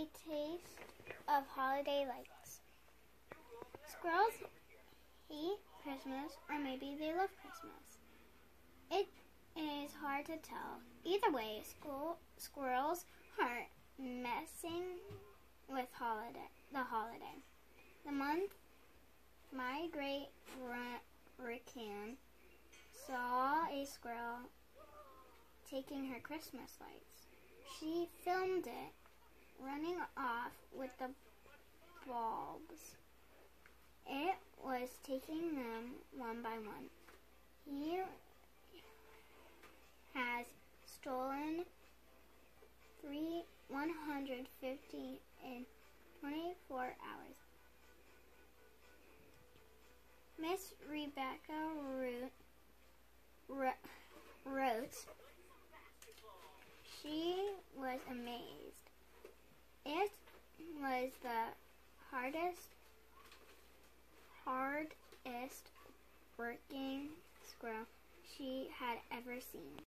Taste of holiday lights. Squirrels hate Christmas, or maybe they love Christmas. It is hard to tell. Either way, school, squirrels aren't messing with holiday the holiday. The month my great raccoon saw a squirrel taking her Christmas lights. She filmed it running off with the bulbs. It was taking them one by one. He has stolen three 150 in 24 hours. Miss Rebecca Root, wrote, she was amazed. It was the hardest, hardest working squirrel she had ever seen.